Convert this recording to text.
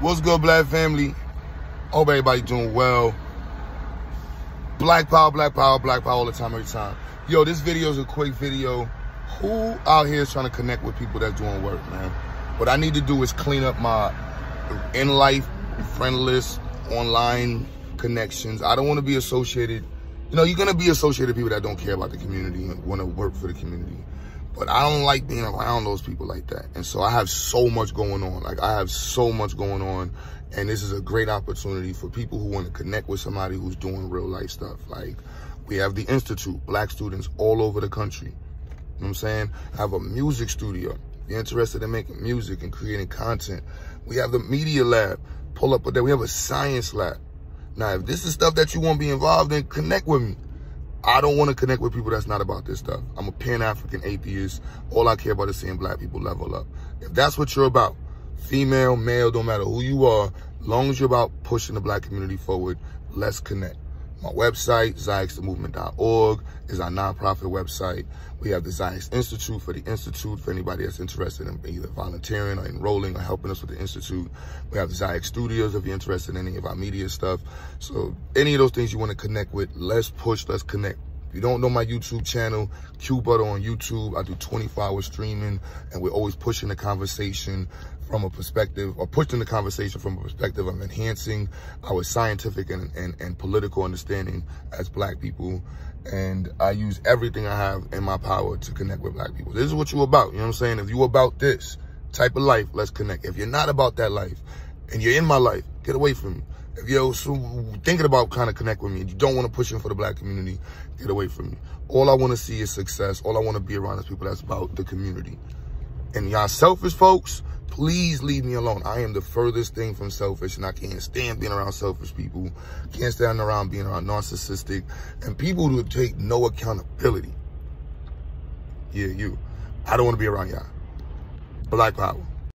What's good, Black family? Hope everybody doing well. Black power, black power, black power all the time, every time. Yo, this video is a quick video. Who out here is trying to connect with people that's doing work, man? What I need to do is clean up my in-life friend list, online connections. I don't want to be associated. You know, you're going to be associated with people that don't care about the community and want to work for the community. But I don't like being around those people like that. And so I have so much going on. Like I have so much going on. And this is a great opportunity for people who want to connect with somebody who's doing real life stuff. Like we have the Institute, black students all over the country. You know what I'm saying? I have a music studio. If you're interested in making music and creating content. We have the media lab. Pull up with that. We have a science lab. Now, if this is stuff that you want to be involved in, connect with me. I don't want to connect with people that's not about this stuff. I'm a Pan-African atheist. All I care about is seeing black people level up. If that's what you're about, female, male, don't matter who you are, long as you're about pushing the black community forward, let's connect. My website, ZionistMovement.org, is our nonprofit website. We have the Zionist Institute for the Institute for anybody that's interested in either volunteering or enrolling or helping us with the Institute. We have the Studios if you're interested in any of our media stuff. So any of those things you want to connect with, let's push, let's connect. If you don't know my YouTube channel, QueButter on YouTube, I do 24 hour streaming and we're always pushing the conversation from a perspective or pushing the conversation from a perspective of enhancing our scientific and, and, and political understanding as black people. And I use everything I have in my power to connect with black people. This is what you're about. You know what I'm saying? If you're about this type of life, let's connect. If you're not about that life and you're in my life, get away from me. If you're thinking about kind of connect with me you don't want to push in for the black community, get away from me. All I want to see is success. All I want to be around is people that's about the community. And y'all selfish folks, please leave me alone. I am the furthest thing from selfish and I can't stand being around selfish people. Can't stand around being around narcissistic and people who take no accountability. Yeah, you. I don't want to be around y'all. Black power.